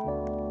you